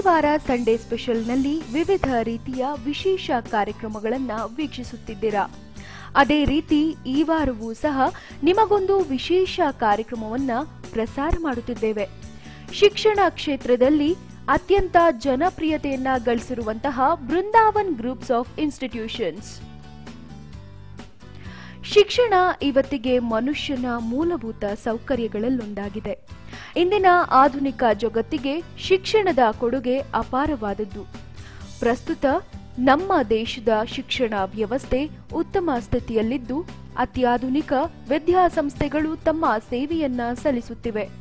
ಪ್ರತಿ ವಾರ ಸಂಡೇ ಸ್ಪೆಷಲ್ನಲ್ಲಿ ವಿವಿಧ ರೀತಿಯ ವಿಶೇಷ ಕಾರ್ಯಕ್ರಮಗಳನ್ನು ವೀಕ್ಷಿಸುತ್ತಿದ್ದೀರಾ? ಅದೇ ರೀತಿ ಈ ವಾರವೂ ಸಹ ನಿಮಗೊಂದು ವಿಶೇಷ ಕಾರ್ಯಕ್ರಮವನ್ನ ಪ್ರಸಾರ ಮಾಡುತ್ತಿದ್ದೇವೆ. ಶಿಕ್ಷಣ ಕ್ಷೇತ್ರದಲ್ಲಿ ಅತ್ಯಂತ ಜನಪ್ರಿಯತೆಯನ್ನ ಗಳಿಸಿರುವಂತಹ ಬೃಂದಾವನ್ ಗ್ರೂಪ್ಸ್ ಆಫ್ ಇನ್ಸ್ಟಿಟ್ಯೂಷನ್ಸ್. ಶಿಕ್ಷಣ ಇವತ್ತಿಗೆ ಮನುಷ್ಯನ ಮೂಲಭೂತ ಸೌಕರ್ಯಗಳಲ್ಲೊಂದಾಗಿದೆ. ಇಂದಿನ ಆಧುನಿಕ ಜಗತ್ತಿಗೆ ಶಿಕ್ಷಣದ ಕೊಡುಗೆ ಅಪಾರವಾದದ್ದು. ಪ್ರಸ್ತುತ ನಮ್ಮ ದೇಶದ ಶಿಕ್ಷಣ ವ್ಯವಸ್ಥೆ ಉತ್ತಮ ಸ್ಥಿತಿಯಲ್ಲಿದ್ದು, ಅತ್ಯಾಧುನಿಕ ವಿದ್ಯಾಸಂಸ್ಥೆಗಳು ತಮ್ಮ ಸೇವೆಯನ್ನ ಸಲ್ಲಿಸುತ್ತಿವೆ.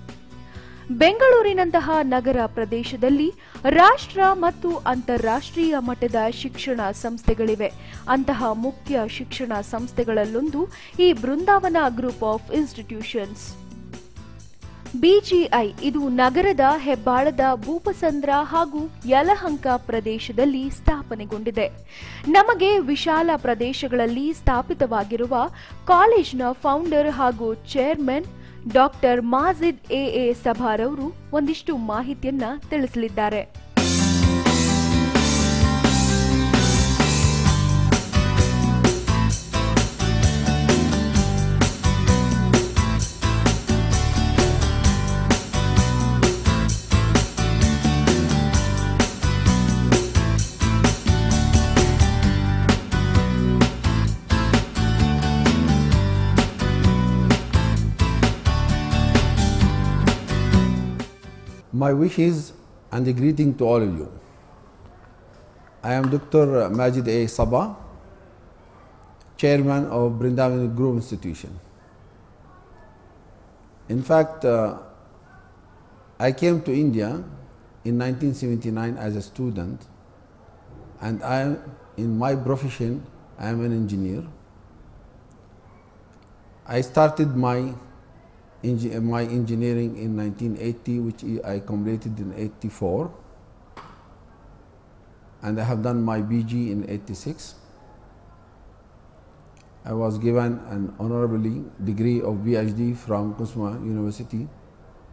ಬೆಂಗಳೂರಿನಂತಹ ನಗರ ಪ್ರದೇಶದಲ್ಲಿ ರಾಷ್ಟ್ರ ಮತ್ತು ಅಂತಾರಾಷ್ಟ್ರೀಯ ಮಟ್ಟದ ಶಿಕ್ಷಣ ಸಂಸ್ಥೆಗಳಿವೆ. ಅಂತಹ ಮುಖ್ಯ ಶಿಕ್ಷಣ ಸಂಸ್ಥೆಗಳಲ್ಲೊಂದು ಈ Brindavan group of institutions. BGI ಇದು ನಗರದ ಹೆಬ್ಬಾಳದ ಭೂಪಸಂದ್ರ ಹಾಗೂ ಯಲಹಂಕ ಪ್ರದೇಶದಲ್ಲಿ ಸ್ಥಾಪನೆಗೊಂಡಿದೆ. ನಮಗೆ ವಿಶಾಲ ಪ್ರದೇಶಗಳಲ್ಲಿ ಸ್ಥಾಪಿತವಾಗಿರುವ ಕಾಲೇಜ್ನ ಫೌಂಡರ್ ಹಾಗೂ ಚೇರ್ಮನ್ ಡಾಕ್ಟರ್ ಮಾಜಿದ್ ಎಎ ಸಭಾರವರು ಒಂದಿಷ್ಟು ಮಾಹಿತಿಯನ್ನ ತಿಳಿಸಲಿದ್ದಾರೆ. My wishes and a greeting to all of you. I am Dr. Majid A. Sabah, Chairman of Brindavan Group Institution. In fact, uh, I came to India in 1979 as a student, and I am in my profession, I am an engineer. I started my my engineering in 1980, which I completed in 84, and I have done my BG in 86. I was given an honorably degree of PhD from Kusma University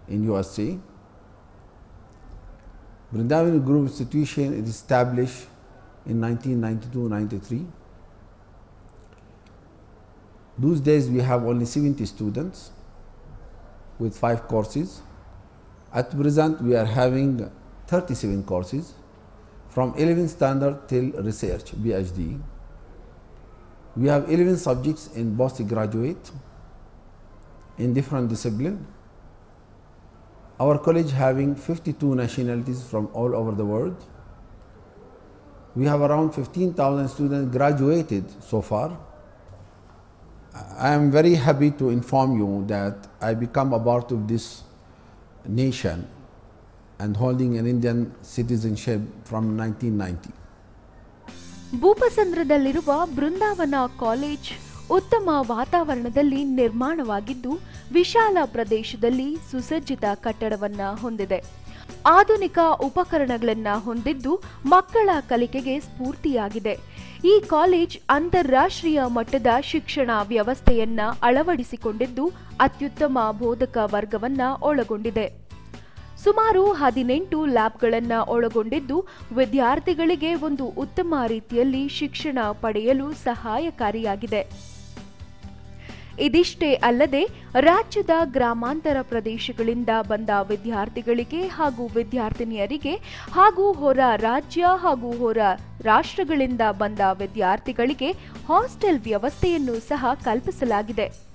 in USA. Vrindavan Group Institution is established in 1992-93. Those days we have only 70 students with five courses. At present, we are having 37 courses from 11 standard till research, PhD. We have 11 subjects in postgraduate in different discipline. Our college having 52 nationalities from all over the world. We have around 15,000 students graduated so far. I am very happy to inform you that I become a part of this nation and holding an Indian citizenship from 1990. ಭೂಪಸಂದ್ರದಲ್ಲಿರುವ Brindavan college ಉತ್ತಮ ವಾತಾವರಣದಲ್ಲಿ ನಿರ್ಮಾಣವಾಗಿದ್ದು ವಿಶಾಲ ಪ್ರದೇಶದಲ್ಲಿ ಸುಸಜ್ಜಿತ ಕಟ್ಟಡವನ್ನ ಹೊಂದಿದೆ ಆಧುನಿಕ ಉಪಕರಣಗಳನ್ನು ಹೊಂದಿದ್ದು ಮಕ್ಕಳ ಕಲಿಕೆಗೆ ಸ್ಫೂರ್ತಿಯಾಗಿದೆ. ಈ ಕಾಲೇಜ್ ಅಂತಾರಾಷ್ಟ್ರೀಯ ಮಟ್ಟದ ಶಿಕ್ಷಣ ವ್ಯವಸ್ಥೆಯನ್ನ ಅಳವಡಿಸಿಕೊಂಡಿದ್ದು ಅತ್ಯುತ್ತಮ ಬೋಧಕ ವರ್ಗವನ್ನ ಒಳಗೊಂಡಿದೆ. ಸುಮಾರು ಹದಿನೆಂಟು ಲ್ಯಾಬ್ಗಳನ್ನ ಒಳಗೊಂಡಿದ್ದು ವಿದ್ಯಾರ್ಥಿಗಳಿಗೆ ಒಂದು ಉತ್ತಮ ರೀತಿಯಲ್ಲಿ ಶಿಕ್ಷಣ ಪಡೆಯಲು ಸಹಾಯಕಾರಿಯಾಗಿದೆ. ಇದಿಷ್ಟೇ ಅಲ್ಲದೆ ರಾಜ್ಯದ ಗ್ರಾಮಾಂತರ ಪ್ರದೇಶಗಳಿಂದ ಬಂದ ವಿದ್ಯಾರ್ಥಿಗಳಿಗೆ ಹಾಗೂ ವಿದ್ಯಾರ್ಥಿನಿಯರಿಗೆ ಹಾಗೂ ಹೊರ ರಾಜ್ಯ ಹಾಗೂ ಹೊರ ರಾಷ್ಟ್ರಗಳಿಂದ ಬಂದ ವಿದ್ಯಾರ್ಥಿಗಳಿಗೆ ಹಾಸ್ಟೆಲ್ ವ್ಯವಸ್ಥೆಯನ್ನು ಸಹ ಕಲ್ಪಿಸಲಾಗಿದೆ.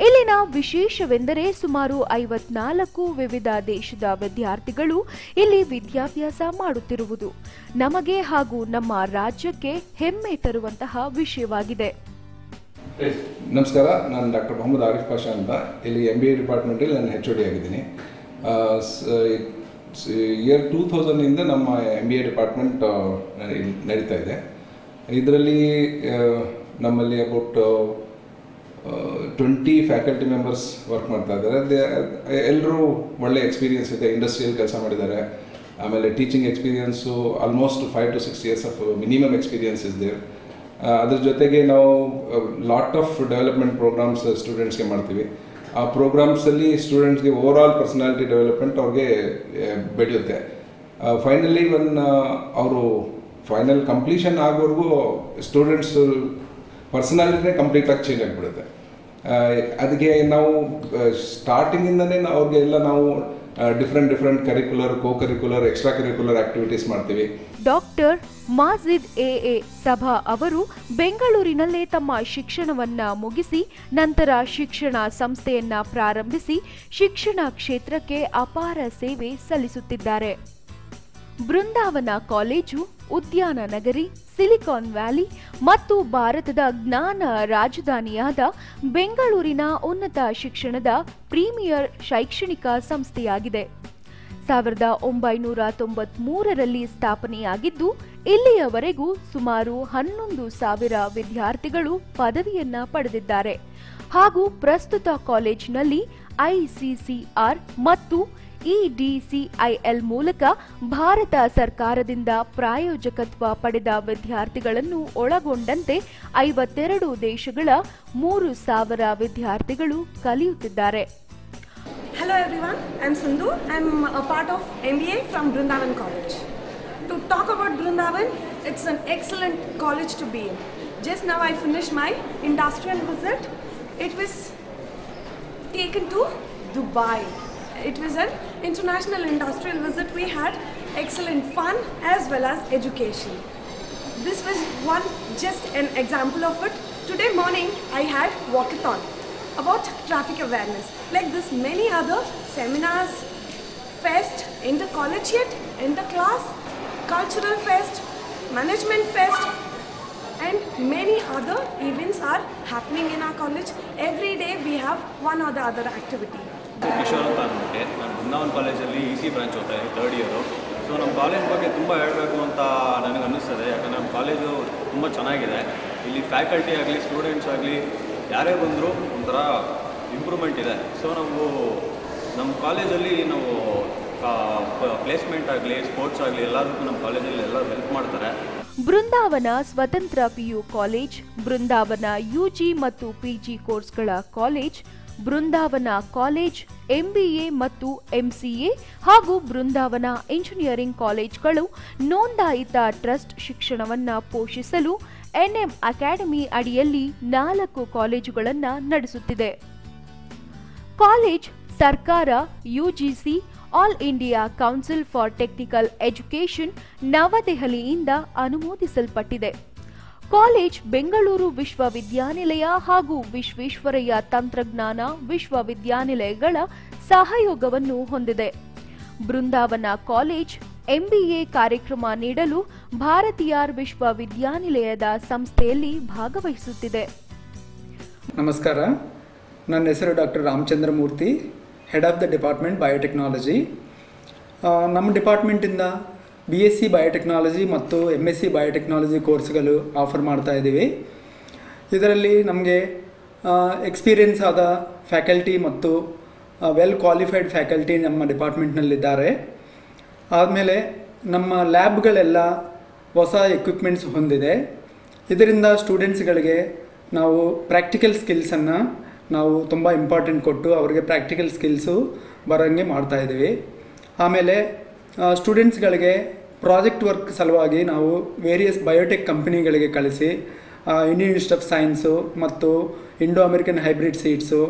ಇಲ್ಲಿನ ವಿಶೇಷವೆಂದರೆ ಸುಮಾರು ಐವತ್ನಾಲ್ಕು ವಿವಿಧ ದೇಶದ ವಿದ್ಯಾರ್ಥಿಗಳು ಇಲ್ಲಿ ವಿದ್ಯಾಭ್ಯಾಸ ಮಾಡುತ್ತಿರುವುದು. ನಮಗೆ ಹಾಗೂ ನಮ್ಮ ರಾಜ್ಯಕ್ಕೆ ಹೆಮ್ಮೆ ತರುವಂತಹ ವಿಷಯವಾಗಿದೆ. ನಮಸ್ಕಾರ, ನಾನು ಡಾಕ್ಟರ್ ಮೊಹಮ್ಮದ್ ಆರಿಫ್ ಪಾಷಾ ಅಂತ. ಇಲ್ಲಿ ಎಂ ಬಿ ಎ ಡಿಪಾರ್ಟ್ಮೆಂಟಲ್ಲಿ ನಾನು ಹೆಚ್ ಡಿ ಆಗಿದ್ದೀನಿ. ಇಯರ್ ಟೂ ತೌಸಂಡಿಂದ ನಮ್ಮ ಎಂ ಬಿ ಎ ಡಿಪಾರ್ಟ್ಮೆಂಟ್ ನಡೀತಾ ಇದೆ. ಇದರಲ್ಲಿ ನಮ್ಮಲ್ಲಿ about twenty faculty members work ಮಾಡ್ತಾ ಇದ್ದಾರೆ. ಎಲ್ಲರೂ ಒಳ್ಳೆ ಎಕ್ಸ್ಪೀರಿಯನ್ಸ್ ಇದೆ ಇಂಡಸ್ಟ್ರಿಯಲ್ ಕೆಲಸ ಮಾಡಿದ್ದಾರೆ. ಆಮೇಲೆ teaching experience almost five to six years of minimum experience is there ಅದ್ರ ಜೊತೆಗೆ ನಾವು ಲಾಟ್ ಆಫ್ ಡೆವಲಪ್ಮೆಂಟ್ ಪ್ರೋಗ್ರಾಮ್ಸ್ ಸ್ಟೂಡೆಂಟ್ಸ್ಗೆ ಮಾಡ್ತೀವಿ. ಆ ಪ್ರೋಗ್ರಾಮ್ಸಲ್ಲಿ ಸ್ಟೂಡೆಂಟ್ಸ್ಗೆ ಓವರ್ ಆಲ್ ಪರ್ಸನಾಲಿಟಿ ಡೆವಲಪ್ಮೆಂಟ್ ಅವ್ರಿಗೆ ಬೆಳೆಯುತ್ತೆ. ಫೈನಲಿ ಒನ್ ಅವರು ಫೈನಲ್ ಕಂಪ್ಲೀಷನ್ ಆಗೋವರೆಗೂ ಸ್ಟೂಡೆಂಟ್ಸ್ ಪರ್ಸನಾಲಿಟಿನೇ ಕಂಪ್ಲೀಟಾಗಿ ಚೇಂಜ್ ಆಗಿಬಿಡುತ್ತೆ. ಅದಕ್ಕೆ ನಾವು ಸ್ಟಾರ್ಟಿಂಗಿಂದನೇ ಅವ್ರಿಗೆ ಎಲ್ಲ ನಾವು different different curricular co curricular extra curricular activities ಮಾಡ್ತೀವಿ. Doctor Majid A A Sabha ಬೆಂಗಳೂರಿನಲ್ಲೇ ತಮ್ಮ ಶಿಕ್ಷಣವನ್ನ ಮುಗಿಸಿ ನಂತರ ಶಿಕ್ಷಣ ಸಂಸ್ಥೆಯನ್ನ ಪ್ರಾರಂಭಿಸಿ ಶಿಕ್ಷಣ ಕ್ಷೇತ್ರಕ್ಕೆ ಅಪಾರ ಸೇವೆ ಸಲ್ಲಿಸುತ್ತಿದ್ದಾರೆ. ಬೃಂದಾವನ ಕಾಲೇಜು, ಉದ್ಯಾನ ನಗರಿ, ಸಿಲಿಕಾನ್ ವ್ಯಾಲಿ ಮತ್ತು ಭಾರತದ ಜ್ಞಾನ ರಾಜಧಾನಿಯಾದ ಬೆಂಗಳೂರಿನ ಉನ್ನತ ಶಿಕ್ಷಣದ ಪ್ರೀಮಿಯರ್ ಶೈಕ್ಷಣಿಕ ಸಂಸ್ಥೆಯಾಗಿದೆ. ಸಾವಿರದ ಒಂಬೈನೂರ ತೊಂಬತ್ಮೂರರಲ್ಲಿ ಸ್ಥಾಪನೆಯಾಗಿದ್ದು, ಇಲ್ಲಿಯವರೆಗೂ ಸುಮಾರು ಹನ್ನೊಂದು ಸಾವಿರ ವಿದ್ಯಾರ್ಥಿಗಳು ಪದವಿಯನ್ನ ಪಡೆದಿದ್ದಾರೆ. ಹಾಗೂ ಪ್ರಸ್ತುತ ಕಾಲೇಜಿನಲ್ಲಿ ಐಸಿಸಿಆರ್ ಮತ್ತು ಇಡಿಸಿಐಎಲ್ ಮೂಲಕ ಭಾರತ ಸರ್ಕಾರದಿಂದ ಪ್ರಾಯೋಜಕತ್ವ ಪಡೆದ ವಿದ್ಯಾರ್ಥಿಗಳನ್ನು ಒಳಗೊಂಡಂತೆ ಐವತ್ತೆರಡು ದೇಶಗಳ ಮೂರು ಸಾವಿರ ವಿದ್ಯಾರ್ಥಿಗಳು ಕಲಿಯುತ್ತಿದ್ದಾರೆ. Hello everyone, I'm Sindhu. I'm a part of MBA from Brindavan College. To talk about Brindavan, it's an excellent college to be in. Just now I finished my industrial visit. It was taken to Dubai. It was an international industrial visit. We had excellent fun as well as education. This was one just an example of it. Today morning I had walkathon about traffic awareness. Like this, many other seminars, fest, in the college yet, in the class, cultural fest, management fest, and many other events are happening in our college. Every day we have one or the other activity. Kishore ಅಂತ ಅಂದ್ಬಿಟ್ಟು ನಾನು ಬೃಂದಾವನ್ ಕಾಲೇಜಲ್ಲಿ E C branch ಓದ್ತಾ ಇದ್ದೀನಿ third year so ನಮ್ಮ college ಬಗ್ಗೆ ತುಂಬ ಹೇಳಬೇಕು ಅಂತ ನನಗೆ ಅನ್ನಿಸ್ತದೆ ಯಾಕಂದರೆ ನಮ್ಮ ಕಾಲೇಜು ತುಂಬ ಚೆನ್ನಾಗಿದೆ ಇಲ್ಲಿ ಫ್ಯಾಕಲ್ಟಿ ಆಗಲಿ ಸ್ಟೂಡೆಂಟ್ಸ್ ಆಗಲಿ ಯಾರೇ ಬಂದರೂ ಒಂಥರ ಇಂಪ್ರೂವ್ಮೆಂಟ್ ಇದೆ. ಸೊ ನಾವು ನಮ್ಮ ಕಾಲೇಜಲ್ಲಿ ನಾವು ಪ್ಲೇಸ್ಮೆಂಟ್ ಆಗಲಿ ಸ್ಪೋರ್ಟ್ಸ್ ಆಗಲಿ ಎಲ್ಲದಕ್ಕೂ ನಮ್ಮ ಕಾಲೇಜಲ್ಲಿ ಎಲ್ಲ ಹೆಲ್ಪ್ ಮಾಡ್ತಾರೆ. ಬೃಂದಾವನ ಸ್ವತಂತ್ರ ಪಿಯು ಕಾಲೇಜ್ ಬೃಂದಾವನ ಯುಜಿ ಮತ್ತು ಪಿಜಿ ಕೋರ್ಸ್ಗಳ ಕಾಲೇಜ್ ಬೃಂದಾವನ ಕಾಲೇಜ್ ಎಂಬಿಎ ಮತ್ತು ಎಂಸಿಎ ಹಾಗೂ ಬೃಂದಾವನ ಇಂಜಿನಿಯರಿಂಗ್ ಕಾಲೇಜ್ಗಳು ನೋಂದಾಯಿತ ಟ್ರಸ್ಟ್ ಶಿಕ್ಷಣವನ್ನು ಪೋಷಿಸಲು ಎನ್ಎಂ ಅಕಾಡೆಮಿ ಅಡಿಯಲ್ಲಿ ನಾಲ್ಕು ಕಾಲೇಜುಗಳನ್ನು ನಡೆಸುತ್ತಿದೆ. ಕಾಲೇಜ್, ಸರ್ಕಾರ, UGC, all India council for technical education ನವದೆಹಲಿಯಿಂದ ಅನುಮೋದಿಸಲ್ಪಟ್ಟಿದೆ. ಕಾಲೇಜ್, ಬೆಂಗಳೂರು ವಿಶ್ವವಿದ್ಯಾನಿಲಯ ಹಾಗೂ ವಿಶ್ವೇಶ್ವರಯ್ಯ ತಂತ್ರಜ್ಞಾನ ವಿಶ್ವವಿದ್ಯಾನಿಲಯಗಳ ಸಹಯೋಗವನ್ನು ಹೊಂದಿದೆ. ಬೃಂದಾವನ ಕಾಲೇಜ್ ಎಂಬಿಎ ಕಾರ್ಯಕ್ರಮ ನೀಡಲು ಭಾರತೀಯಾರ್ ವಿಶ್ವವಿದ್ಯಾನಿಲಯದ ಸಂಸ್ಥೆಯಲ್ಲಿ ಭಾಗವಹಿಸುತ್ತಿದೆ. ನಮಸ್ಕಾರ. ನನ್ನ ಹೆಸರು doctor Ramachandramurthy head of the department biotechnology ನಮ್ಮ ಡಿಪಾರ್ಟ್ಮೆಂಟಿಂದ ಬಿ ಎಸ್ ಸಿ ಬಯೋಟೆಕ್ನಾಲಜಿ ಮತ್ತು ಎಂ ಎಸ್ ಸಿ ಬಯೋಟೆಕ್ನಾಲಜಿ ಕೋರ್ಸ್ಗಳು ಆಫರ್ ಮಾಡ್ತಾ ಇದ್ದೀವಿ. ಇದರಲ್ಲಿ ನಮಗೆ ಎಕ್ಸ್ಪೀರಿಯನ್ಸ್ ಆದ ಫ್ಯಾಕಲ್ಟಿ ಮತ್ತು ವೆಲ್ ಕ್ವಾಲಿಫೈಡ್ ಫ್ಯಾಕಲ್ಟಿ ನಮ್ಮ ಡಿಪಾರ್ಟ್ಮೆಂಟ್ನಲ್ಲಿದ್ದಾರೆ ಆದಮೇಲೆ ನಮ್ಮ ಲ್ಯಾಬ್ಗಳೆಲ್ಲ ಹೊಸ ಎಕ್ವಿಪ್ಮೆಂಟ್ಸ್ ಹೊಂದಿದೆ. ಇದರಿಂದ ಸ್ಟೂಡೆಂಟ್ಸ್ಗಳಿಗೆ ನಾವು ಪ್ರಾಕ್ಟಿಕಲ್ ಸ್ಕಿಲ್ಸನ್ನು ನಾವು ತುಂಬ ಇಂಪಾರ್ಟೆಂಟ್ ಕೊಟ್ಟು ಅವರಿಗೆ ಪ್ರಾಕ್ಟಿಕಲ್ ಸ್ಕಿಲ್ಸು ಬರೋಂಗೆ ಮಾಡ್ತಾಯಿದ್ದೀವಿ ಆಮೇಲೆ ಸ್ಟೂಡೆಂಟ್ಸ್ಗಳಿಗೆ ಪ್ರಾಜೆಕ್ಟ್ ವರ್ಕ್ ಸಲುವಾಗಿ ನಾವು ವೇರಿಯಸ್ ಬಯೋಟೆಕ್ ಕಂಪನಿಗಳಿಗೆ ಕಳಿಸಿ ಇಂಡಿಯನ್ ಇನ್ಸ್ಟಿಟ್ಯೂಟ್ ಆಫ್ ಸೈನ್ಸು ಮತ್ತು Indo American hybrid seeds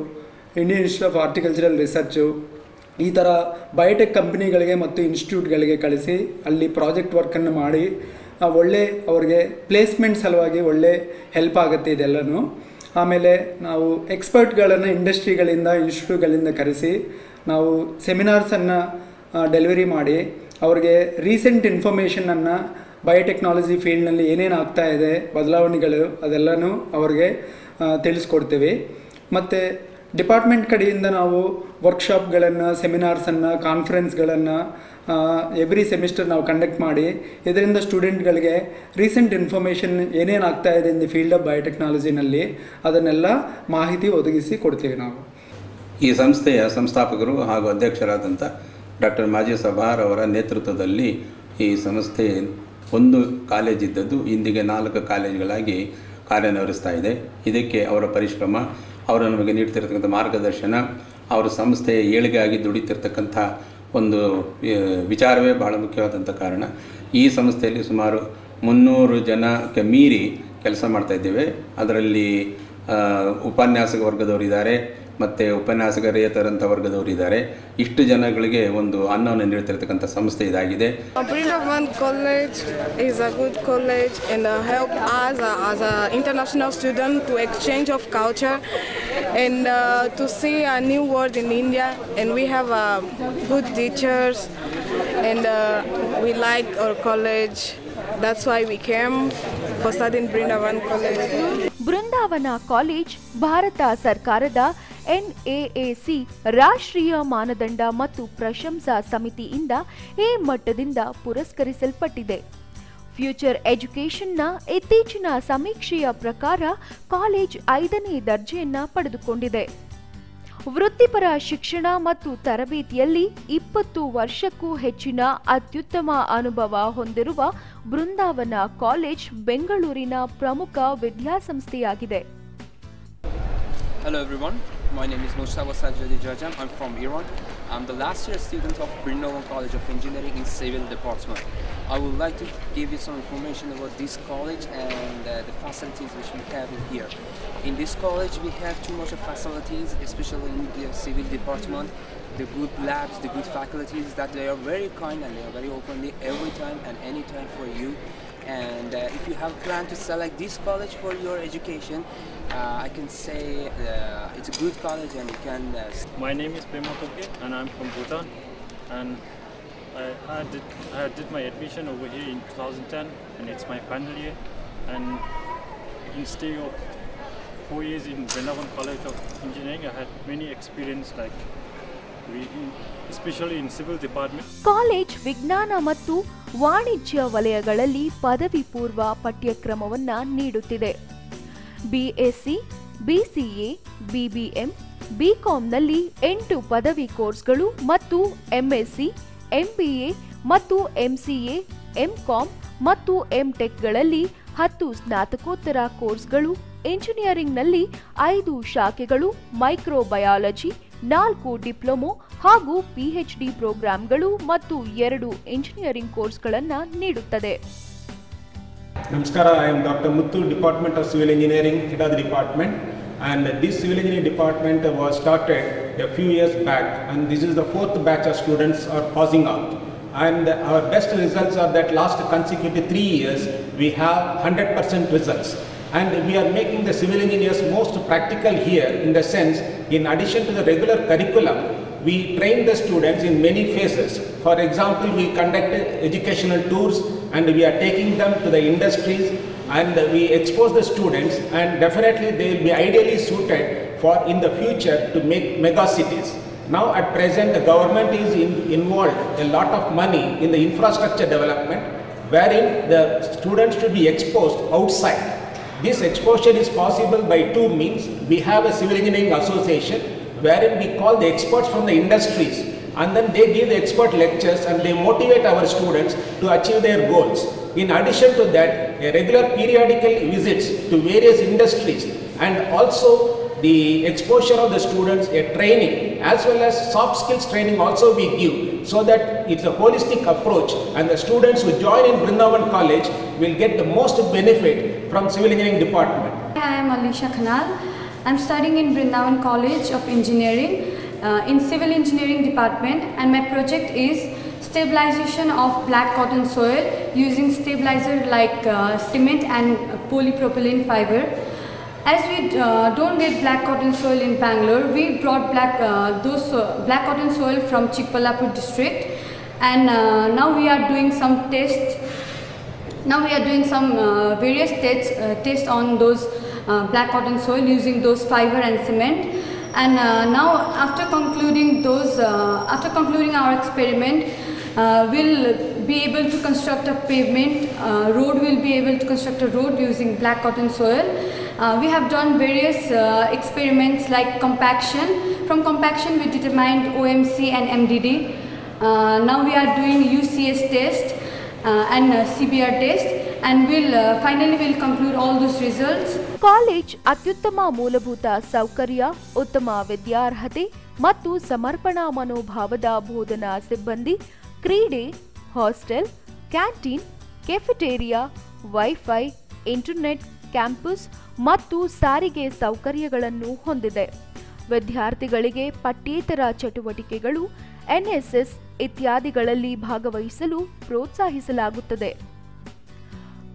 Indian institute of horticultural research ಈ ಥರ ಬಯೋಟೆಕ್ ಕಂಪ್ನಿಗಳಿಗೆ ಮತ್ತು ಇನ್ಸ್ಟಿಟ್ಯೂಟ್ಗಳಿಗೆ ಕಳಿಸಿ ಅಲ್ಲಿ ಪ್ರಾಜೆಕ್ಟ್ ವರ್ಕನ್ನು ಮಾಡಿ ಒಳ್ಳೆ ಅವ್ರಿಗೆ ಪ್ಲೇಸ್ಮೆಂಟ್ ಸಲುವಾಗಿ ಒಳ್ಳೆ ಹೆಲ್ಪ್ ಆಗುತ್ತೆ ಇದೆಲ್ಲನೂ. ಆಮೇಲೆ ನಾವು ಎಕ್ಸ್ಪರ್ಟ್ಗಳನ್ನು ಇಂಡಸ್ಟ್ರಿಗಳಿಂದ ಇನ್ಸ್ಟಿಟ್ಯೂಟ್ಗಳಿಂದ ಕರೆಸಿ ನಾವು ಸೆಮಿನಾರ್ಸನ್ನು ಡೆಲಿವರಿ ಮಾಡಿ, ಅವ್ರಿಗೆ ರೀಸೆಂಟ್ ಇನ್ಫಾರ್ಮೇಷನನ್ನು ಬಯೋಟೆಕ್ನಾಲಜಿ ಫೀಲ್ಡ್ನಲ್ಲಿ ಏನೇನು ಆಗ್ತಾ ಇದೆ, ಬದಲಾವಣೆಗಳು ಅದೆಲ್ಲನೂ ಅವ್ರಿಗೆ ತಿಳಿಸ್ಕೊಡ್ತೀವಿ. ಮತ್ತು ಡಿಪಾರ್ಟ್ಮೆಂಟ್ ಕಡೆಯಿಂದ ನಾವು ವರ್ಕ್ಶಾಪ್ಗಳನ್ನು ಸೆಮಿನಾರ್ಸನ್ನು ಕಾನ್ಫರೆನ್ಸ್ಗಳನ್ನು ಎವ್ರಿ ಸೆಮಿಸ್ಟರ್ ನಾವು ಕಂಡಕ್ಟ್ ಮಾಡಿ, ಇದರಿಂದ ಸ್ಟೂಡೆಂಟ್ಗಳಿಗೆ ರೀಸೆಂಟ್ ಇನ್ಫಾರ್ಮೇಷನ್ ಏನೇನು ಆಗ್ತಾ ಇದೆ ಇನ್ ದಿ ಫೀಲ್ಡ್ ಆಫ್ ಬಯೋಟೆಕ್ನಾಲಜಿನಲ್ಲಿ ಅದನ್ನೆಲ್ಲ ಮಾಹಿತಿ ಒದಗಿಸಿ ಕೊಡ್ತೀವಿ ನಾವು. ಈ ಸಂಸ್ಥೆಯ ಸಂಸ್ಥಾಪಕರು ಹಾಗೂ ಅಧ್ಯಕ್ಷರಾದಂಥ ಡಾಕ್ಟರ್ ಮಾಜಿ ಸಭಾರ್ ಅವರ ನೇತೃತ್ವದಲ್ಲಿ ಈ ಸಂಸ್ಥೆ ಒಂದು ಕಾಲೇಜ್ ಇದ್ದದ್ದು, ಇಂದಿಗೆ ನಾಲ್ಕು ಕಾಲೇಜುಗಳಾಗಿ ಕಾರ್ಯನಿರ್ವಹಿಸ್ತಾ ಇದೆ. ಇದಕ್ಕೆ ಅವರ ಪರಿಶ್ರಮ ಅವರು ನಮಗೆ ನೀಡ್ತಿರ್ತಕ್ಕಂಥ ಮಾರ್ಗದರ್ಶನ, ಅವರ ಸಂಸ್ಥೆಯ ಏಳಿಗೆಯಾಗಿ ದುಡಿತಿರ್ತಕ್ಕಂಥ ಒಂದು ವಿಚಾರವೇ ಬಹಳ ಮುಖ್ಯವಾದಂಥ ಕಾರಣ. ಈ ಸಂಸ್ಥೆಯಲ್ಲಿ ಸುಮಾರು ಮುನ್ನೂರು ಜನಕ್ಕೆ ಮೀರಿ ಕೆಲಸ ಮಾಡ್ತಾ ಇದ್ದೇವೆ. ಅದರಲ್ಲಿ ಉಪನ್ಯಾಸಕ ವರ್ಗದವರಿದ್ದಾರೆ. ಮತ್ತು ಉಪನ್ಯಾಸಕರೇತರಂಥ ವರ್ಗದವರಿದ್ದಾರೆ ಇಷ್ಟು ಜನಗಳಿಗೆ ಒಂದು ಅನ್ನವನ್ನು ನೀಡ್ತಿರ್ತಕ್ಕಂಥ ಸಂಸ್ಥೆ ಇದಾಗಿದೆ college is a good college and help us as a international student to exchange of culture exchange to culture a new world see a new world in India. And we have we good teachers and that's we like our college. That's why we came for studying Brindavan College. Brindavan college Bharat ಸರ್ಕಾರದ NAAC ರಾಷ್ಟ್ರೀಯ ಮಾನದಂಡ ಮತ್ತು ಪ್ರಶಂಸಾ ಸಮಿತಿಯಿಂದ A ಮಟ್ಟದಿಂದ ಪುರಸ್ಕರಿಸಲ್ಪಟ್ಟಿದೆ. Future ಎಜುಕೇಷನ್ನ ಇತ್ತೀಚಿನ ಸಮೀಕ್ಷೆಯ ಪ್ರಕಾರ college ಐದನೇ ದರ್ಜೆಯನ್ನ ಪಡೆದುಕೊಂಡಿದೆ. ವೃತ್ತಿಪರ ಶಿಕ್ಷಣ ಮತ್ತು ತರಬೇತಿಯಲ್ಲಿ ಇಪ್ಪತ್ತು ವರ್ಷಕ್ಕೂ ಹೆಚ್ಚಿನ ಅತ್ಯುತ್ತಮ ಅನುಭವ ಹೊಂದಿರುವ ಬೃಂದಾವನ ಕಾಲೇಜ್ ಬೆಂಗಳೂರಿನ ಪ್ರಮುಖ ವಿದ್ಯಾಸಂಸ್ಥೆಯಾಗಿದೆ. Everyone, my name is Mustafa Sajjadi Jajan. I'm from Iran. I'm the last year student of Brindavan College of Engineering in Civil Department. I would like to give you some information about this college and uh, the facilities which we have in here. In this college we have too much of facilities, especially in the Civil Department, the good labs, the good faculties that they are very kind and they are very openly every time and any time for you and uh, if you have a plan to select this college for your education uh, I can say uh, it's a good college and you can uh, My name is Koke and I'm from Bhutan. And I, I, did, I did my admission over here in 2010 and it's my final year. And in staying of four years in Vrindavan College of Engineering I had many experience like college ವಿಜ್ಞಾನ ಮತ್ತು ವಾಣಿಜ್ಯ ವಲಯಗಳಲ್ಲಿ ಪದವಿ ಪೂರ್ವ ಪಠ್ಯಕ್ರಮವನ್ನು ನೀಡುತ್ತಿದೆ BSc BCA BBM ಬಿಕಾಂನಲ್ಲಿ ಎಂಟು ಪದವಿ ಕೋರ್ಸ್ಗಳು ಮತ್ತು ಎಂಎಸ್ಸಿ ಎಂಬಿಎ ಮತ್ತು ಎಂಸಿಎ ಎಂಕಾಂ ಮತ್ತು ಎಂಟೆಕ್ಗಳಲ್ಲಿ ಹತ್ತು ಸ್ನಾತಕೋತ್ತರ ಕೋರ್ಸ್ಗಳು ಇಂಜಿನಿಯರಿಂಗ್ನಲ್ಲಿ ಐದು ಶಾಖೆಗಳು ಮೈಕ್ರೋಬಯಾಲಜಿ ನಾಲ್ಕು ಡಿಪ್ಲೊಮೊ ಹಾಗೂ ಪಿಎಚ್ಡಿ ಪ್ರೋಗ್ರಾಂಗಳು ಮತ್ತು ಎರಡು ಇಂಜಿನಿಯರಿಂಗ್ ಕೋರ್ಸ್ಗಳನ್ನು ನೀಡುತ್ತದೆ ನಮಸ್ಕಾರ I am doctor Muthu department of civil engineering Head department Department. And this Civil Engineering Department was started a few years back and this is the fourth batch of students are passing out. And our best results are that last consecutive 3 years we have 100% results. And we are making the civil engineers most practical here in the sense, in addition to the regular curriculum, we train the students in many phases. For example, we conduct educational tours and we are taking them to the industries and we expose the students and definitely they will be ideally suited for in the future to make mega cities. Now at present the government is in, involved a lot of money in the infrastructure development wherein the students should be exposed outside. This exposure is possible by two means. We have a civil engineering association wherein we call the experts from the industries and then they give the expert lectures and they motivate our students to achieve their goals. In addition to that, a regular periodical visits to various industries and also the exposure of the students, a training as well as soft skills training also we give so that it's a holistic approach and the students who join in Brindavan College will get the most benefit from civil engineering department. I am Alisha Khanal. I'm studying in Brindavan College of Engineering uh, in Civil Engineering Department and my project is stabilization of black cotton soil using stabilizer like uh, cement and polypropylene fiber. As we uh, don't get black cotton soil in Bangalore, we brought black uh, those uh, black cotton soil from Chikballapur district and uh, now we are doing some tests now we are doing some uh, various tests, uh, tests on those black cotton soil using those fiber and cement. And now after concluding those, after concluding our experiment, we'll be able to construct a pavement, road will be able to construct a road using black cotton soil. Uh, we have done various uh, experiments like compaction. From compaction we determined OMC and MDD. Uh, now we are doing UCS test uh, and uh, CBR test and we'll uh, finally we'll conclude all those results. College ಅತ್ಯುತ್ತಮ ಮೂಲಭೂತ ಸೌಕರ್ಯ ಉತ್ತಮ ವಿದ್ಯಾರ್ಹತೆ ಮತ್ತು ಸಮರ್ಪಣಾ ಮನೋಭಾವದ ಬೋಧನಾ ಸಿಬ್ಬಂದಿ ಕ್ರೀಡೆ hostel canteen cafeteria wifi internet Campus ಮತ್ತು ಸಾರಿಗೆ ಸೌಕರ್ಯಗಳನ್ನು ಹೊಂದಿದೆ. ವಿದ್ಯಾರ್ಥಿಗಳಿಗೆ ಪಠ್ಯೇತರ ಚಟುವಟಿಕೆಗಳು ಎನ್ಎಸ್ಎಸ್ ಇತ್ಯಾದಿಗಳಲ್ಲಿ ಭಾಗವಹಿಸಲು ಪ್ರೋತ್ಸಾಹಿಸಲಾಗುತ್ತದೆ.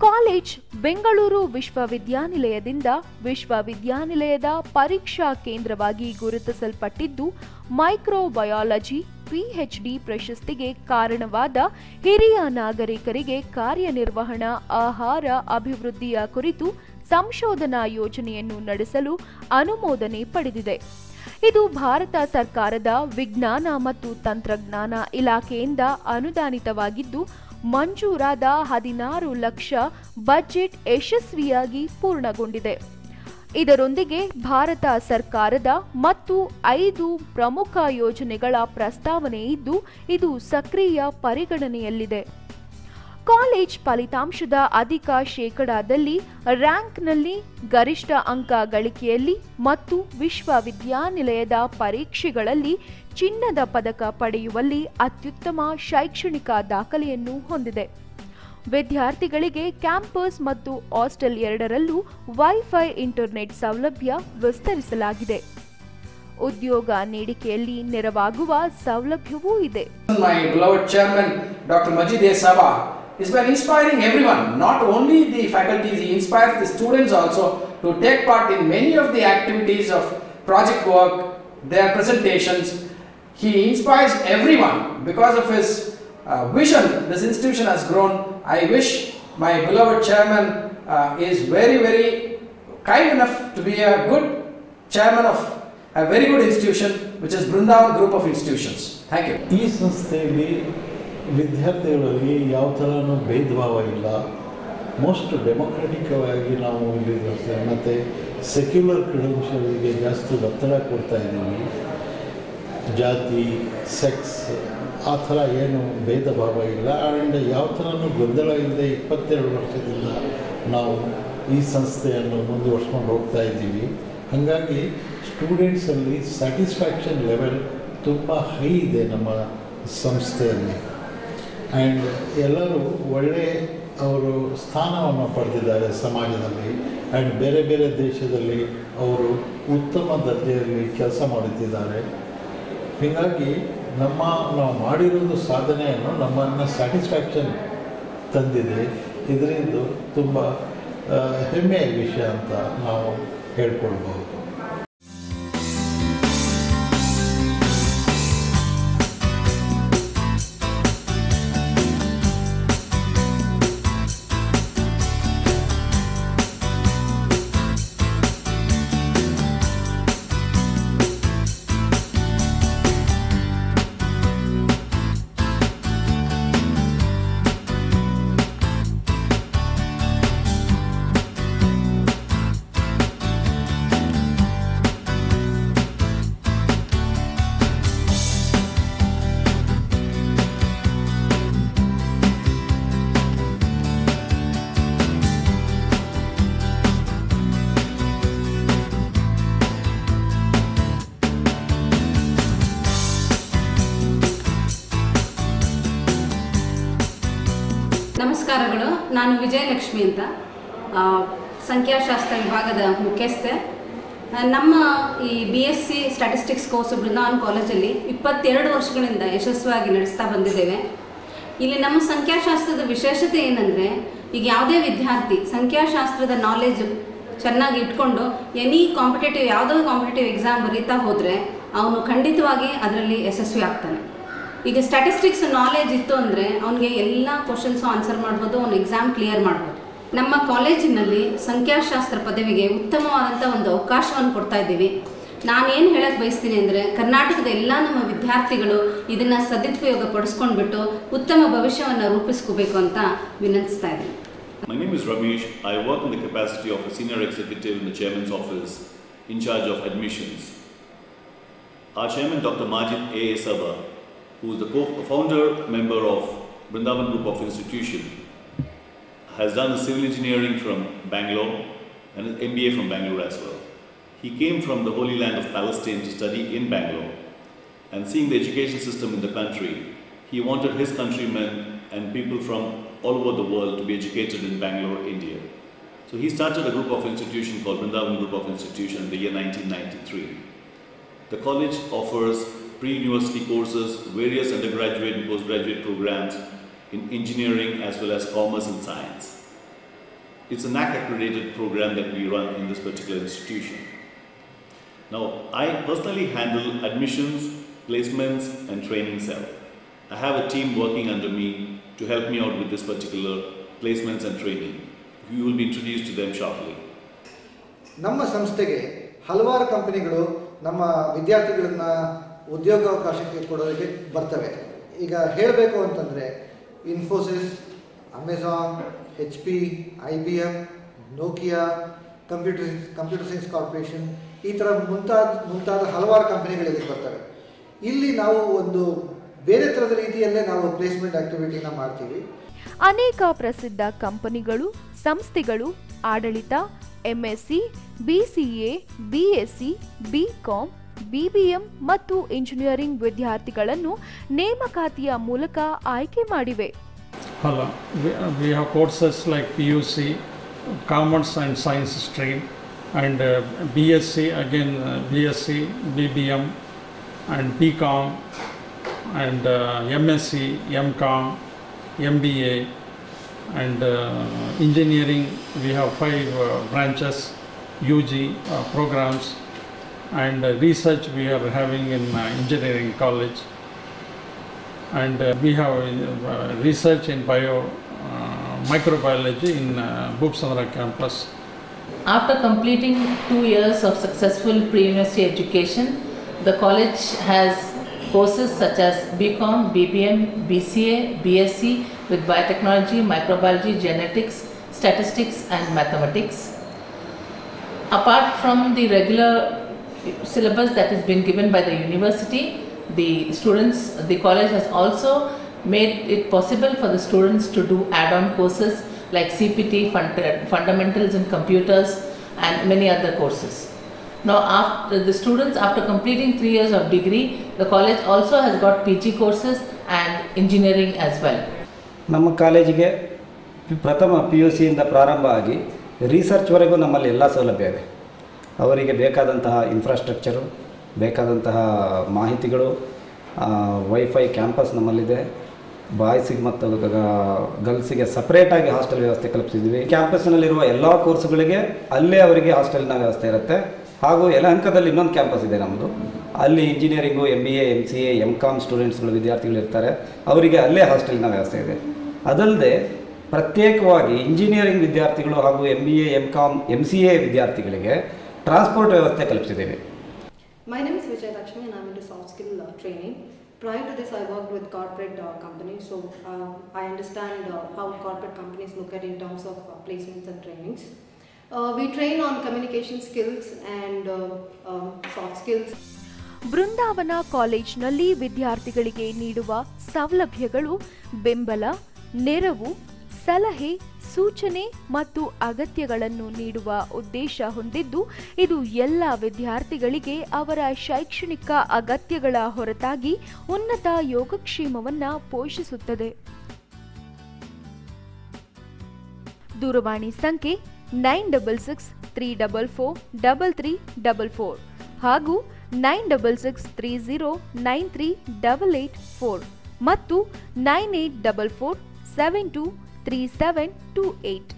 ಕಾಲೇಜ್ ಬೆಂಗಳೂರು ವಿಶ್ವವಿದ್ಯಾನಿಲಯದಿಂದ ವಿಶ್ವವಿದ್ಯಾನಿಲಯದ ಪರೀಕ್ಷಾ ಕೇಂದ್ರವಾಗಿ ಗುರುತಿಸಲ್ಪಟ್ಟಿದ್ದು ಮೈಕ್ರೋಬಯಾಲಜಿ, ಪಿಎಚ್ಡಿ ಪ್ರಶಸ್ತಿಗೆ ಕಾರಣವಾದ ಹಿರಿಯ ನಾಗರಿಕರಿಗೆ ಕಾರ್ಯನಿರ್ವಹಣಾ, ಆಹಾರ ಅಭಿವೃದ್ಧಿಯ ಕುರಿತು ಸಂಶೋಧನಾ ಯೋಜನೆಯನ್ನು ನಡೆಸಲು ಅನುಮೋದನೆ ಪಡೆದಿದೆ. ಇದು ಭಾರತ ಸರ್ಕಾರದ ವಿಜ್ಞಾನ ಮತ್ತು ತಂತ್ರಜ್ಞಾನ ಇಲಾಖೆಯಿಂದ ಅನುದಾನಿತವಾಗಿದ್ದು ಮಂಜೂರಾದ ಹದಿನಾರು ಲಕ್ಷ ಬಜೆಟ್ ಯಶಸ್ವಿಯಾಗಿ ಪೂರ್ಣಗೊಂಡಿದೆ. ಇದರೊಂದಿಗೆ ಭಾರತ ಸರ್ಕಾರದ ಮತ್ತು ಐದು ಪ್ರಮುಖ ಯೋಜನೆಗಳ ಪ್ರಸ್ತಾವನೆ ಇದ್ದು, ಇದು ಸಕ್ರಿಯ ಪರಿಗಣನೆಯಲ್ಲಿದೆ. ಕಾಲೇಜ್ ಫಲಿತಾಂಶದ ಅಧಿಕ ಶೇಕಡಾದಲ್ಲಿ ರ್ಯಾಂಕ್ನಲ್ಲಿ ಗರಿಷ್ಠ ಅಂಕ ಗಳಿಕೆಯಲ್ಲಿ ಮತ್ತು ವಿಶ್ವವಿದ್ಯಾನಿಲಯದ ಪರೀಕ್ಷೆಗಳಲ್ಲಿ ಚಿನ್ನದ ಪದಕ ಪಡೆಯುವಲ್ಲಿ ಅತ್ಯುತ್ತಮ ಶೈಕ್ಷಣಿಕ ದಾಖಲೆಯನ್ನು ಹೊಂದಿದೆ ವಿದ್ಯಾರ್ಥಿಗಳಿಗೆ ಕ್ಯಾಂಪಸ್ ಮತ್ತು ಹಾಸ್ಟೆಲ್ ಎರಡರಲ್ಲೂ ವೈಫೈ ಇಂಟರ್ನೆಟ್ ಸೌಲಭ್ಯ ವಿಸ್ತರಿಸಲಾಗಿದೆ ಉದ್ಯೋಗ ನೀಡಿಕೆಯಲ್ಲಿ ನೆರವಾಗುವ ಸೌಲಭ್ಯವೂ ಇದೆ My beloved chairman, Dr. Majid. Saba, has inspiring inspiring everyone, not only the faculties, he inspires the students also to take part in many of the activities of project work, their presentations. He inspires everyone because of his uh, vision. This institution has grown. I wish my beloved chairman uh, is very, very kind enough to be a good chairman of a very good institution, which is Brindavan Group of Institutions. Thank you. ಈ ಸಂಸ್ಥೆಯಲ್ಲಿ ವಿದ್ಯಾರ್ಥಿಗಳಲ್ಲಿ ಯಾವ ಥರನೂ ಭೇದ ಭಾವ ಇಲ್ಲ most ಡೆಮೊಕ್ರೆಟಿಕ್ವಾಗಿ ನಾವು ಇಲ್ಲಿ ಮತ್ತು ಸೆಕ್ಯುಲರ್ ಕ್ರಿಡೆನ್ಷಿಯಲ್ಗೆ ಜಾಸ್ತಿ ಒತ್ತಡ ಕೊಡ್ತಾ ಇದ್ದೀವಿ ಜಾತಿ ಸೆಕ್ಸ್ ಆ ಥರ ಏನು ಭೇದ ಭಾವ ಇಲ್ಲ. ಆ್ಯಂಡ್ ಯಾವ ಥರನೂ ಗೊಂದಲ ಇಲ್ಲದೆ ಇಪ್ಪತ್ತೆರಡು ವರ್ಷದಿಂದ ನಾವು ಈ ಸಂಸ್ಥೆಯನ್ನು ಮುಂದುವರ್ಸ್ಕೊಂಡು ಹೋಗ್ತಾ ಇದ್ದೀವಿ. ಹಾಗಾಗಿ ಸ್ಟೂಡೆಂಟ್ಸಲ್ಲಿ ಸ್ಯಾಟಿಸ್ಫ್ಯಾಕ್ಷನ್ ಲೆವೆಲ್ ತುಂಬ ಹೈ ಇದೆ ನಮ್ಮ ಸಂಸ್ಥೆಯಲ್ಲಿ. ಆ್ಯಂಡ್ ಎಲ್ಲರೂ ಒಳ್ಳೆ ಅವರು ಸ್ಥಾನವನ್ನು ಪಡೆದಿದ್ದಾರೆ ಸಮಾಜದಲ್ಲಿ. ಆ್ಯಂಡ್ ಬೇರೆ ಬೇರೆ ದೇಶದಲ್ಲಿ ಅವರು ಉತ್ತಮ ದರ್ಜೆಯಲ್ಲಿ ಕೆಲಸ ಮಾಡುತ್ತಿದ್ದಾರೆ. ಹೀಗಾಗಿ ನಮ್ಮ ನಾವು ಮಾಡಿರೋದು ಸಾಧನೆಯನ್ನು ನಮ್ಮನ್ನು ಸ್ಯಾಟಿಸ್ಫ್ಯಾಕ್ಷನ್ ತಂದಿದೆ. ಇದರಿಂದ ತುಂಬ ಹೆಮ್ಮೆಯ ವಿಷಯ ಅಂತ ನಾವು ಹೇಳ್ಕೊಳ್ಬೋದು. ವಿಜಯಲಕ್ಷ್ಮಿ ಅಂತ ಸಂಖ್ಯಾಶಾಸ್ತ್ರ ವಿಭಾಗದ ಮುಖ್ಯಸ್ಥೆ. ನಮ್ಮ ಈ B S C statistics course Brindavan ಕಾಲೇಜಲ್ಲಿ ಇಪ್ಪತ್ತೆರಡು ವರ್ಷಗಳಿಂದ ಯಶಸ್ವಿಯಾಗಿ ನಡೆಸ್ತಾ ಬಂದಿದ್ದೇವೆ. ಇಲ್ಲಿ ನಮ್ಮ ಸಂಖ್ಯಾಶಾಸ್ತ್ರದ ವಿಶೇಷತೆ ಏನಂದರೆ, ಈಗ ಯಾವುದೇ ವಿದ್ಯಾರ್ಥಿ ಸಂಖ್ಯಾಶಾಸ್ತ್ರದ ನಾಲೆಜ್ ಚೆನ್ನಾಗಿ ಇಟ್ಕೊಂಡು ಎನಿ ಕಾಂಪಿಟೇಟಿವ್ ಯಾವುದೋ ಕಾಂಪಿಟೇಟಿವ್ ಎಕ್ಸಾಮ್ ಬರೀತಾ ಹೋದರೆ, ಅವನು ಖಂಡಿತವಾಗಿ ಅದರಲ್ಲಿ ಯಶಸ್ವಿ ಆಗ್ತಾನೆ ಈಗ ಸ್ಟ್ಯಾಟಿಸ್ಟಿಕ್ಸ್ ನಾಲೆಜ್ ಇತ್ತು ಅಂದರೆ ಅವನಿಗೆ ಎಲ್ಲ ಕ್ವಶನ್ಸು ಆನ್ಸರ್ ಮಾಡ್ಬೋದು ಅವ್ನು ಎಕ್ಸಾಮ್ ಕ್ಲಿಯರ್ ಮಾಡ್ಬೋದು ನಮ್ಮ ಕಾಲೇಜಿನಲ್ಲಿ ಸಂಖ್ಯಾಶಾಸ್ತ್ರ ಪದವಿಗೆ ಉತ್ತಮವಾದಂಥ ಒಂದು ಅವಕಾಶವನ್ನು ಕೊಡ್ತಾ ಇದ್ದೀವಿ ನಾನೇನು ಹೇಳಕ್ಕೆ ಬಯಸ್ತೀನಿ ಅಂದರೆ ಕರ್ನಾಟಕದ ಎಲ್ಲ ನಮ್ಮ ವಿದ್ಯಾರ್ಥಿಗಳು ಇದನ್ನು ಸದುಪಯೋಗ ಪಡಿಸ್ಕೊಂಡ್ಬಿಟ್ಟು ಉತ್ತಮ ಭವಿಷ್ಯವನ್ನು ರೂಪಿಸ್ಕೋಬೇಕು ಅಂತ ವಿನಂತಿಸ್ತಾ ಇದ್ದೀನಿ My name is Ramesh. I work in the capacity of a senior executive in the chairman's office in charge of admissions. Our chairman, Dr. Majid A. Saba, who is the co-founder member of Brindavan Group of Institution, has done civil engineering from Bangalore and an MBA from Bangalore as well. He came from the Holy Land of Palestine to study in Bangalore and seeing the education system in the country, he wanted his countrymen and people from all over the world to be educated in Bangalore, India. So he started a group of institution called Vrindavan Group of Institution in the year 1993. The college offers pre-university courses, various undergraduate and postgraduate programs in engineering as well as commerce and science. It's a NAC accredited program that we run in this particular institution. Now, I personally handle admissions, placements, and training cell. I have a team working under me to help me out with this particular placements and training. You will be introduced to them shortly. ನಮ್ಮ ಸಂಸ್ಥೆಗೆ ಹಲವಾರು ಕಂಪನಿಗಳು ನಮ್ಮ ವಿದ್ಯಾರ್ಥಿಗಳನ್ನ ಉದ್ಯೋಗಾವಕಾಶಕ್ಕೆ ಕೊಡೋದಕ್ಕೆ ಬರ್ತವೆ. ಈಗ ಹೇಳಬೇಕು ಅಂತಂದರೆ Infosys Amazon H P I B M Nokia computer computer science corporation ಈ ಥರ ಮುಂತಾದ ಮುಂತಾದ ಹಲವಾರು ಕಂಪನಿಗಳಿಗೆ ಬರ್ತವೆ. ಇಲ್ಲಿ ನಾವು ಒಂದು ಬೇರೆ ಥರದ ರೀತಿಯಲ್ಲೇ ನಾವು ಪ್ಲೇಸ್ಮೆಂಟ್ ಆಕ್ಟಿವಿಟಿನ ಮಾಡ್ತೀವಿ. ಅನೇಕ ಪ್ರಸಿದ್ಧ ಕಂಪನಿಗಳು, ಸಂಸ್ಥೆಗಳು, ಆಡಳಿತ MSc BCA BSc BCom BBM ಮತ್ತು ಇಂಜಿನಿಯರಿಂಗ್ ವಿದ್ಯಾರ್ಥಿಗಳನ್ನು ನೇಮಕಾತಿಯ ಮೂಲಕ ಆಯ್ಕೆ ಮಾಡಿವೆ Hello, we, uh, we have courses like PUC, Commerce and Science stream, and uh, BSc, again uh, BSc, BBM, and BCom, and uh, MSc, MCom, MBA, and uh, engineering. We have five uh, branches, UG uh, programs, and research we are having in uh, engineering college and uh, we have uh, research in bio microbiology in uh, Bhupsandra campus. After completing two years of successful pre-university education, the college has courses such as BCom, BBM, BCA, BSc with biotechnology, microbiology, genetics, statistics and mathematics. Apart from the regular syllabus that has been given by the university, the students, the college has also made it possible for the students to do add-on courses like CPT, fund- fundamentals in computers and many other courses. Now after the students after completing 3 years of degree, the college also has got PG courses and engineering as well. ನಮ್ಮ ಕಾಲೇಜಿಗೆ ಪ್ರಥಮ P U ಸಿಯಿಂದ ಪ್ರಾರಂಭ ಆಗಿ ರಿಸರ್ಚ್ವರೆಗೂ ನಮ್ಮಲ್ಲಿ ಎಲ್ಲ ಸೌಲಭ್ಯ ಇದೆ ಅವರಿಗೆ ಬೇಕಾದಂತಹ ಇನ್ಫ್ರಾಸ್ಟ್ರಕ್ಚರು ಬೇಕಾದಂತಹ ಮಾಹಿತಿಗಳು ವೈಫೈ ಕ್ಯಾಂಪಸ್ ನಮ್ಮಲ್ಲಿದೆ. ಬಾಯ್ಸಿಗೆ ಮತ್ತು ಗರ್ಲ್ಸಿಗೆ ಸಪ್ರೇಟಾಗಿ ಹಾಸ್ಟೆಲ್ ವ್ಯವಸ್ಥೆ ಕಲ್ಪಿಸಿದ್ವಿ ಕ್ಯಾಂಪಸ್ನಲ್ಲಿರುವ ಎಲ್ಲ ಕೋರ್ಸ್ಗಳಿಗೆ ಅಲ್ಲೇ ಅವರಿಗೆ ಹಾಸ್ಟೆಲ್ನ ವ್ಯವಸ್ಥೆ ಇರುತ್ತೆ. ಹಾಗೂ ಯಲಹಂಕದಲ್ಲಿ ಇನ್ನೊಂದು ಕ್ಯಾಂಪಸ್ ಇದೆ ನಮ್ಮದು. ಅಲ್ಲಿ engineering M B A M C A M com ಸ್ಟೂಡೆಂಟ್ಸ್ಗಳು ವಿದ್ಯಾರ್ಥಿಗಳು ಇರ್ತಾರೆ. ಅವರಿಗೆ ಅಲ್ಲೇ ಹಾಸ್ಟೆಲ್ನ ವ್ಯವಸ್ಥೆ ಇದೆ. ಅದಲ್ಲದೆ ಪ್ರತ್ಯೇಕವಾಗಿ ಇಂಜಿನಿಯರಿಂಗ್ ವಿದ್ಯಾರ್ಥಿಗಳು ಹಾಗೂ M B A M com M C A ವಿದ್ಯಾರ್ಥಿಗಳಿಗೆ ಟ್ರಾನ್ಸ್ಪೋರ್ಟ್ ವ್ಯವಸ್ಥೆ ಕಲ್ಪಿಸಿದ್ದೇವೆ My name is Vijay Lakshmi and I'm into soft skill uh, training. Prior to this, I worked with corporate uh, companies, so uh, I understand uh, how corporate companies look at in terms of uh, placements and trainings. Uh, we train on communication skills and uh, um, soft skills. ಬೃಂದಾವನ ಕಾಲೇಜ್ನಲ್ಲಿ ವಿದ್ಯಾರ್ಥಿಗಳಿಗೆ ನೀಡುವ ಸೌಲಭ್ಯಗಳು ಬೆಂಬಲ ನೆರವು ಸಲಹೆ, ಸೂಚನೆ ಮತ್ತು ಅಗತ್ಯಗಳನ್ನು ನೀಡುವ ಉದ್ದೇಶ ಹೊಂದಿದ್ದು, ಇದು ಎಲ್ಲ ವಿದ್ಯಾರ್ಥಿಗಳಿಗೆ ಅವರ ಶೈಕ್ಷಣಿಕ ಅಗತ್ಯಗಳ ಹೊರತಾಗಿ ಉನ್ನತ ಯೋಗಕ್ಷೇಮವನ್ನು ಪೋಷಿಸುತ್ತದೆ. ದೂರವಾಣಿ ಸಂಖ್ಯೆ nine double six three double four double three double four ಹಾಗೂ nine double six three zero nine three double eight four ಮತ್ತು nine eight double four seven two three seven two eight